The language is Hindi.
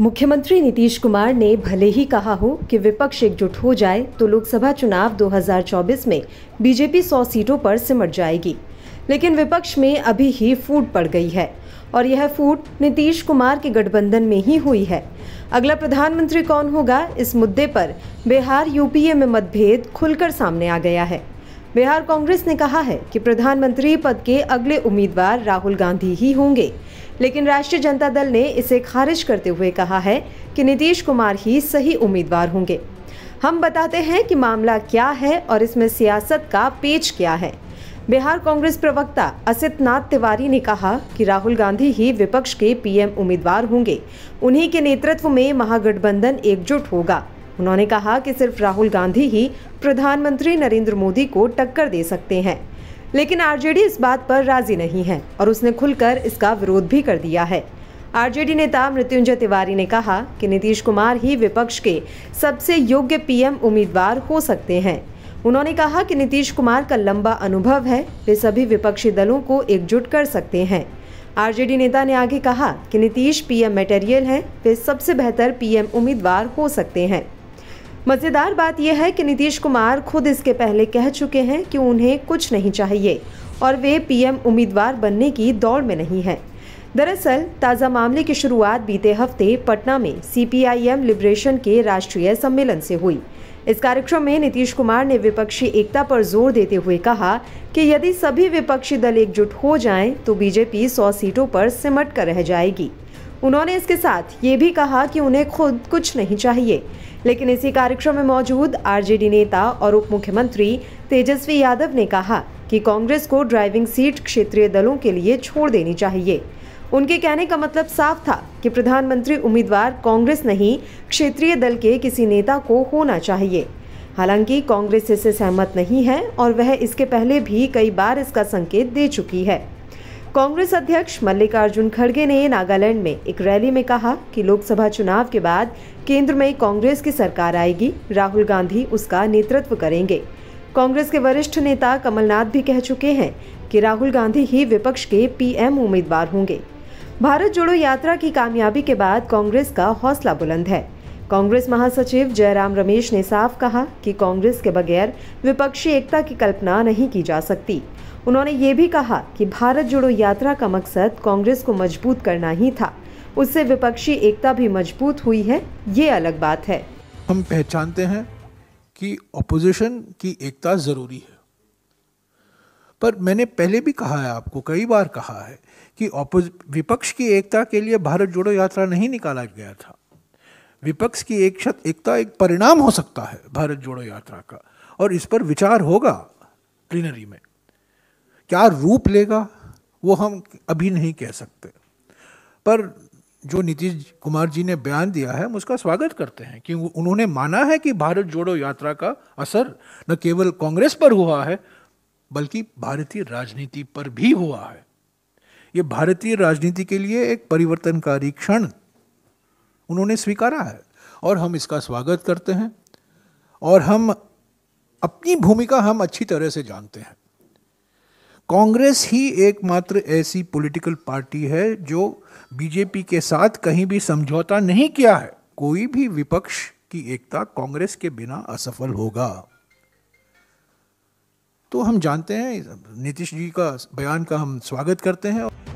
मुख्यमंत्री नीतीश कुमार ने भले ही कहा हो कि विपक्ष एकजुट हो जाए तो लोकसभा चुनाव 2024 में बीजेपी 100 सीटों पर सिमट जाएगी। लेकिन विपक्ष में अभी ही फूट पड़ गई है, और यह फूट नीतीश कुमार के गठबंधन में ही हुई है। अगला प्रधानमंत्री कौन होगा, इस मुद्दे पर बिहार यूपीए में मतभेद खुलकर सामने आ गया है। बिहार कांग्रेस ने कहा है कि प्रधानमंत्री पद के अगले उम्मीदवार राहुल गांधी ही होंगे। लेकिन राष्ट्रीय जनता दल ने इसे खारिज करते हुए कहा है कि नीतीश कुमार ही सही उम्मीदवार होंगे। हम बताते हैं कि मामला क्या है और इसमें सियासत का पेच क्या है। बिहार कांग्रेस प्रवक्ता असित नाथ तिवारी ने कहा कि राहुल गांधी ही विपक्ष के पीएम उम्मीदवार होंगे। उन्हीं के नेतृत्व में महागठबंधन एकजुट होगा। उन्होंने कहा कि सिर्फ़ राहुल गांधी ही प्रधानमंत्री नरेंद्र मोदी को टक्कर दे सकते हैं। लेकिन आरजेडी इस बात पर राज़ी नहीं है और उसने खुलकर इसका विरोध भी कर दिया है। आरजेडी नेता मृत्युंजय तिवारी ने कहा कि नीतीश कुमार ही विपक्ष के सबसे योग्य पीएम उम्मीदवार हो सकते हैं। उन्होंने कहा कि नीतीश कुमार का लंबा अनुभव है, वे सभी विपक्षी दलों को एकजुट कर सकते हैं। आरजेडी नेता ने आगे कहा कि नीतीश पीएम मटेरियल हैं, वे सबसे बेहतर पीएम उम्मीदवार हो सकते हैं। मज़ेदार बात यह है कि नीतीश कुमार खुद इसके पहले कह चुके हैं कि उन्हें कुछ नहीं चाहिए और वे पीएम उम्मीदवार बनने की दौड़ में नहीं हैं। दरअसल, ताज़ा मामले की शुरुआत बीते हफ़्ते पटना में सीपीआईएम लिबरेशन के राष्ट्रीय सम्मेलन से हुई। इस कार्यक्रम में नीतीश कुमार ने विपक्षी एकता पर ज़ोर देते हुए कहा कि यदि सभी विपक्षी दल एकजुट हो जाएँ तो बीजेपी 100 सीटों पर सिमट कर रह जाएगी। उन्होंने इसके साथ ये भी कहा कि उन्हें खुद कुछ नहीं चाहिए। लेकिन इसी कार्यक्रम में मौजूद आरजेडी नेता और उप मुख्यमंत्री तेजस्वी यादव ने कहा कि कांग्रेस को ड्राइविंग सीट क्षेत्रीय दलों के लिए छोड़ देनी चाहिए। उनके कहने का मतलब साफ़ था कि प्रधानमंत्री उम्मीदवार कांग्रेस नहीं, क्षेत्रीय दल के किसी नेता को होना चाहिए। हालाँकि कांग्रेस इससे सहमत नहीं है और वह इसके पहले भी कई बार इसका संकेत दे चुकी है। कांग्रेस अध्यक्ष मल्लिकार्जुन खड़गे ने नागालैंड में एक रैली में कहा कि लोकसभा चुनाव के बाद केंद्र में कांग्रेस की सरकार आएगी, राहुल गांधी उसका नेतृत्व करेंगे। कांग्रेस के वरिष्ठ नेता कमलनाथ भी कह चुके हैं कि राहुल गांधी ही विपक्ष के पीएम उम्मीदवार होंगे। भारत जोड़ो यात्रा की कामयाबी के बाद कांग्रेस का हौसला बुलंद है। कांग्रेस महासचिव जयराम रमेश ने साफ़ कहा कि कांग्रेस के बगैर विपक्षी एकता की कल्पना नहीं की जा सकती। उन्होंने ये भी कहा कि भारत जोड़ो यात्रा का मकसद कांग्रेस को मज़बूत करना ही था। उससे विपक्षी एकता भी मज़बूत हुई है, ये अलग बात है। हम पहचानते हैं कि ऑपोजिशन की एकता ज़रूरी है। पर मैंने पहले भी कहा है, आपको कई बार कहा है कि विपक्ष की एकता के लिए भारत जोड़ो यात्रा नहीं निकाला गया था। विपक्ष की एक शत एकता एक परिणाम हो सकता है, भारत जोड़ो यात्रा का। और इस पर विचार होगा प्लीनरी में। क्या रूप लेगा, वो हम अभी नहीं कह सकते। पर जो नीतीश कुमार जी ने बयान दिया है, हम उसका स्वागत करते हैं कि उन्होंने माना है कि भारत जोड़ो यात्रा का असर न केवल कांग्रेस पर हुआ है, बल्कि भारतीय राजनीति पर भी हुआ है। ये भारतीय राजनीति के लिए एक परिवर्तनकारी क्षण उन्होंने स्वीकारा है। और हम इसका स्वागत करते हैं। और हम अपनी भूमिका हम अच्छी तरह से जानते हैं। कांग्रेस ही एकमात्र ऐसी पॉलिटिकल पार्टी है जो बीजेपी के साथ कहीं भी समझौता नहीं किया है। कोई भी विपक्ष की एकता कांग्रेस के बिना असफल होगा। तो हम जानते हैं, नीतीश जी का बयान का हम स्वागत करते हैं।